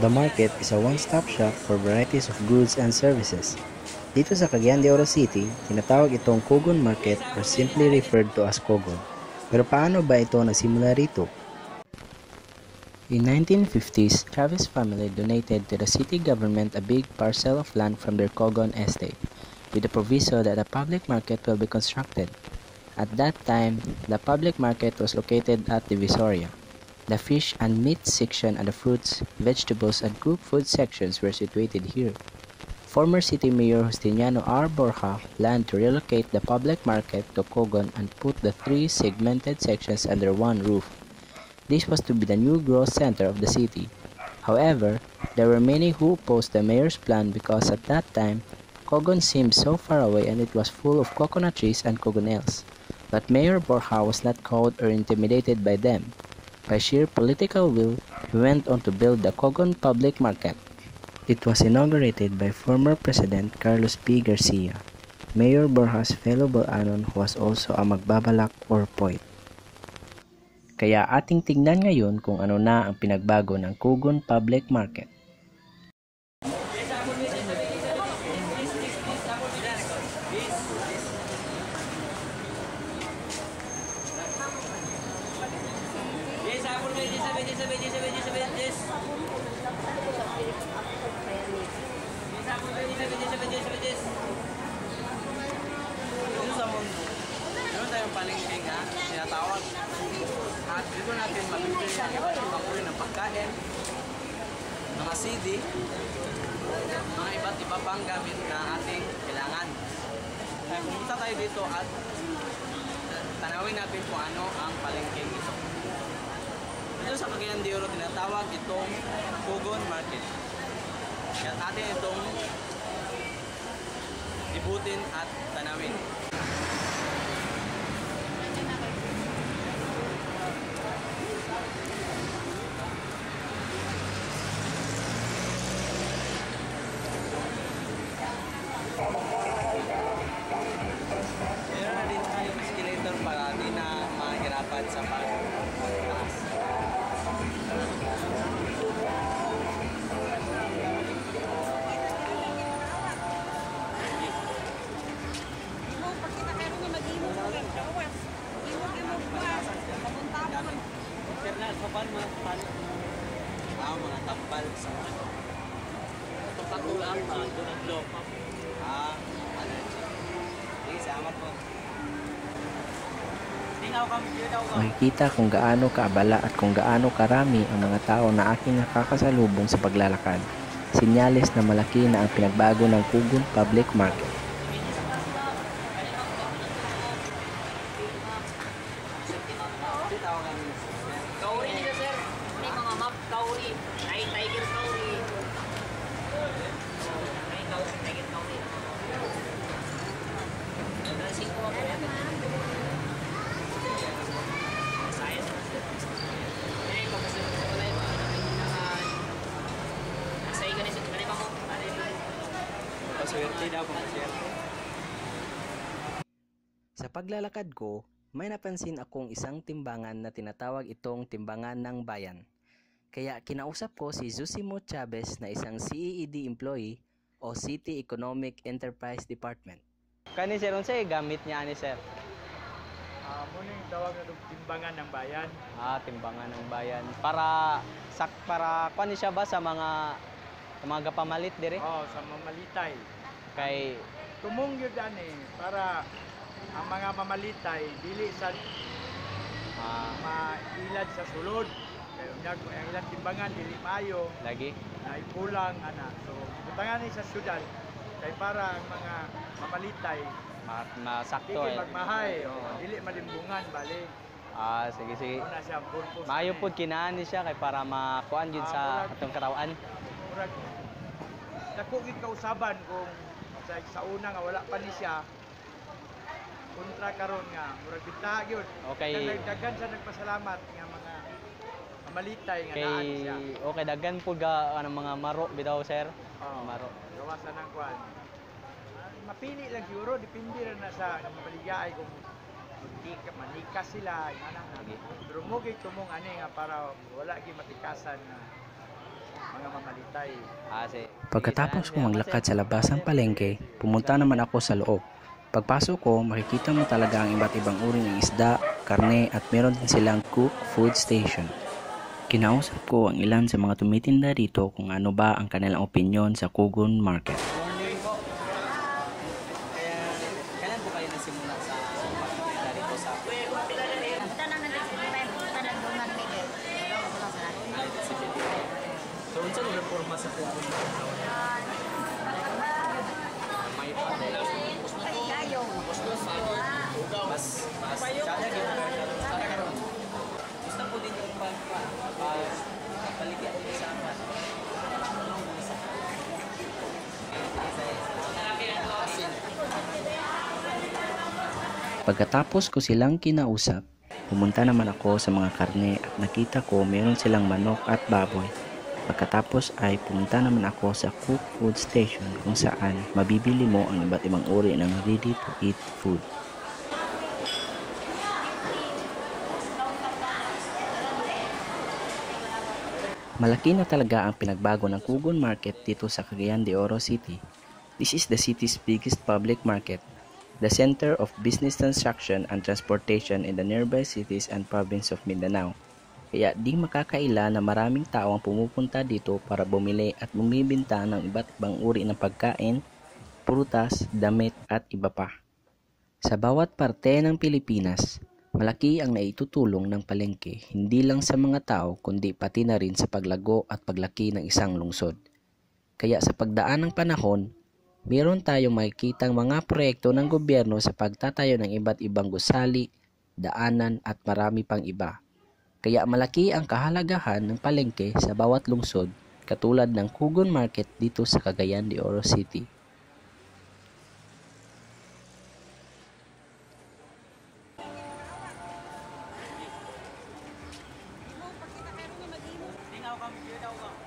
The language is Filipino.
The market is a one-stop shop for varieties of goods and services. Dito sa Cagayan de Oro City, tinatawag itong Kogon Market or simply referred to as Kogon. Pero paano ba ito nagsimula rito? In 1950s, Chavez family donated to the city government a big parcel of land from their Kogon estate, with the proviso that a public market will be constructed. At that time, the public market was located at Divisoria. The fish and meat section and the fruits, vegetables, and cooked food sections were situated here. Former City Mayor Justiniano R. Borja planned to relocate the public market to Kogon and put the three segmented sections under one roof. This was to be the new growth center of the city. However, there were many who opposed the mayor's plan because at that time, Kogon seemed so far away and it was full of coconut trees and cogonels. But Mayor Borja was not cowed or intimidated by them. By sheer political will, he went on to build the Kogon Public Market. It was inaugurated by former President Carlos P. Garcia, Mayor Borja's fellow Balanon who was also a magbabalak or poet. Kaya ating tignan ngayon kung ano na ang pinagbago ng Kogon Public Market. Yes, seven, yes, seven, yes, seven, yes. Yes, apple may yes, seven, yes, seven, yes, seven, yes. Dito sa mundo, meron tayong palengke nga, tinatawag. At dito natin mabibili ng pagkain, mga CD, mga iba't iba pang gamit na ating kailangan. Kaya pumunta tayo dito at tanawin natin kung ano ang palengke ito. Dito sa Cagayan de Oro, tinatawag itong Pugon Market. Kaya atin itong ibutin at tanawin. Tambal sa Ito patulang pa, tunag loob. Ah, ano yun? Sige, salamat po. Makikita kung gaano kaabala at kung gaano karami ang mga tao na aking nakakasalubong sa paglalakad. Sinyales na malaki na ang pinagbago ng Kugon Public Market. Kauri nila sir. May mga map kauri. Ay tiger kauri. Ay kauri, tiger kauri. Dressing ko ako. Science na sir. Eh, pagkasunod ko wala yung mga namin Nasa ikan ni sir. Kani pa mo? Ano yun? Paswerte daw po siya. Sa paglalakad ko, may napansin akong isang timbangan na tinatawag itong timbangan ng bayan. Kaya kinausap ko si Zusimo Chavez na isang CEED employee o City Economic Enterprise Department. Kani sir, unsay gamit niya ni sir? Ah, muna yung tawag na itong timbangan ng bayan. Ah, timbangan ng bayan. Para sak para kuan siya ba sa mga sa mga gapamalit dire Oh, sa mamalitay. Kay Tumong yun dyan eh, para ang mga mamalitay, dili sa ah, mailad sa sulod. Kaya unyag, ang ilang timbangan, dili maayo, lagi na ipulang, ana. So, butangan ni sa syudad, kay para ang mga mamalitay, ma, masakto dili eh. magmahay, oh, dili malimbungan, bali. Ah, sige sige. Una siya, purpose. Maayo na pud kinaan ni siya kay para makuan gyud sa Ah, murag- atong katawan. murag dako gid kausaban kung sa, sa una nga wala pa ni siya kontra karon nga murag bita gyud Okay. Daghan sa nagpasalamat nga mga mamalitay nga naa Kay siya okay daghan pud ga anong mga maro bitaw sir. oh, Maro. gawasan ng kwan Ah, mapili lang siguro depende ra na sa baligay kung manika, manika sila, yung anak na. Pero mo gay tumong ani nga para wala gi matikasan na mga mamalitay. Ah, si. Pagkatapos ko maglakad sa labas ng palengke, pumunta naman ako sa loob. Pagpasok ko, makikita mo talaga ang iba't ibang uri ng isda, karne at meron din silang cook food station. Kinausap ko ang ilan sa mga tumitinda dito kung ano ba ang kanilang opinion sa Kugon Market. Morning po. Kaya, kailan po kayo nasimula sa pagtitinda dito sa Punta na natin sa may punta na doon man Miguel. Wala sa natin. So, unsa ni reforma sa Kugon May panel. Kayo. Mas, mas, kaya gano'n. Para karon. Gusto po din yung pag, pag, paligyan din sa akin. Pagkatapos ko silang kinausap, pumunta naman ako sa mga karne at nakita ko meron silang manok at baboy. Pagkatapos ay pumunta naman ako sa cook food station kung saan mabibili mo ang iba't ibang uri ng ready to eat food. Malaki na talaga ang pinagbago ng Kugon Market dito sa Cagayan de Oro City. This is the city's biggest public market, the center of business transaction and transportation in the nearby cities and province of Mindanao. Kaya di makakaila na maraming tao ang pumupunta dito para bumili at bumibinta ng iba't ibang uri ng pagkain, prutas, damit at iba pa. Sa bawat parte ng Pilipinas, malaki ang naitutulong ng palengke hindi lang sa mga tao kundi pati na rin sa paglago at paglaki ng isang lungsod. Kaya sa pagdaan ng panahon, meron tayong makikitang mga proyekto ng gobyerno sa pagtatayo ng iba't ibang gusali, daanan at marami pang iba. Kaya malaki ang kahalagahan ng palengke sa bawat lungsod katulad ng Kugon Market dito sa Cagayan de Oro City. Daw ka.